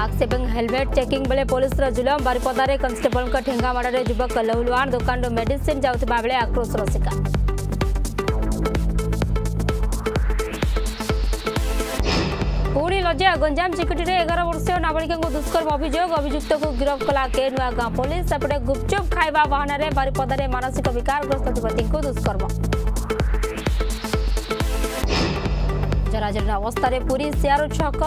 mask और helmet checking बेले police जुलम बारिपदार कनस्टेबल ठेगामाड़े युवक लहुलवाण दुकान मेडिसीन जा आक्रोश रसिका पुणी लज्जा गंजाम चिकटी में एगार वर्ष नाबालिका दुष्कर्म अभोग अभुक्त को गिरफ्त कला के नुआगाम पुलिस सेपटे गुपचुप खावा बाहन बारिपदार मानसिक विकारग्रस्त युवती दुष्कर्म রাজধানী ଅବସ୍ଥାରେ ପୁରୀ সিয়ারু ଛକ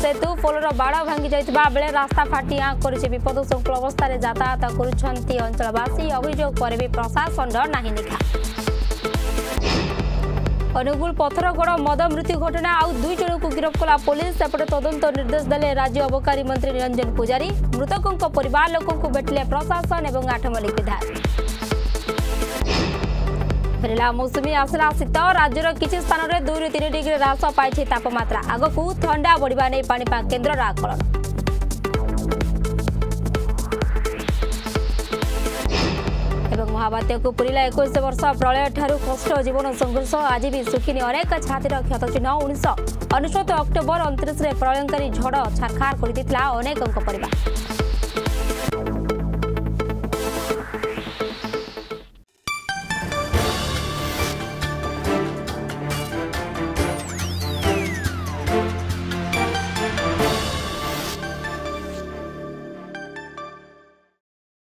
ସେତୁ ପୋଲର ବାଡ଼ ଭାଙ୍ଗି ଯାଇଥିବା ବେଳେ ରାସ୍ତା ଫାଟି ଆଁ କରିଛି ବିପଦ সংকুল ଅବସ୍ଥାରେ যাতায়াত କରୁଛନ୍ତି ଅଞ୍ଚଳବାସୀ ଅଭିଯୋଗ ପରେ ବି ପ୍ରଶାସନର ନାହିଁ নিখা ଅନୁଗୁଳ ପଥରଗଡ଼ ମଦ ମୃତ୍ୟୁ ଘଟଣା ଆଉ ଦୁଇ ଜଣଙ୍କୁ ଗିରଫ କଲା ପୋଲିସ ସେପଟେ ତଦନ୍ତ ନିର୍ଦ୍ଦେଶ ଦେଲେ ରାଜ୍ୟ ଅବକାରୀ ମନ୍ତ୍ରୀ ନିରଞ୍ଜନ ପୂଜାରୀ ମୃତକଙ୍କ ପରିବାର ଲୋକଙ୍କୁ ଭେଟିଲେ ପ୍ରଶାସନ ଏବଂ ଆଠମଲ୍ଲିକ ବିଧାୟକ ଫେରିଲା ମୌସୁମୀ ଆସିଲା ଶୀତ ରାଜ୍ୟର କିଛି ସ୍ଥାନରେ ଦୁଇରୁ ତିନି ଡିଗ୍ରୀ ହ୍ରାସ ପାଇଛି ତାପମାତ୍ରା ଆଗକୁ ଥଣ୍ଡା ବଢ଼ିବା ନେଇ ପାଣିପାଗ କେନ୍ଦ୍ରର ଆକଳନ ଏବଂ ମହାବାତ୍ୟାକୁ ପୁରିଲା ଏକୋଇଶ ବର୍ଷ ପ୍ରଳୟଠାରୁ କଷ୍ଟ ଜୀବନ ସଂଘର୍ଷ ଆଜି ବି ଶୁଖିନି ଅନେକ ଛାତିର କ୍ଷତଚିହ୍ନ ଉଣେଇଶହ ଅନେଶ୍ୱତ ଅକ୍ଟୋବର ଅଣତିରିଶରେ ପ୍ରଳୟଙ୍କାରୀ ଝଡ଼ ଛାରଖାର କରିଦେଇଥିଲା ଅନେକଙ୍କ ପରିବାର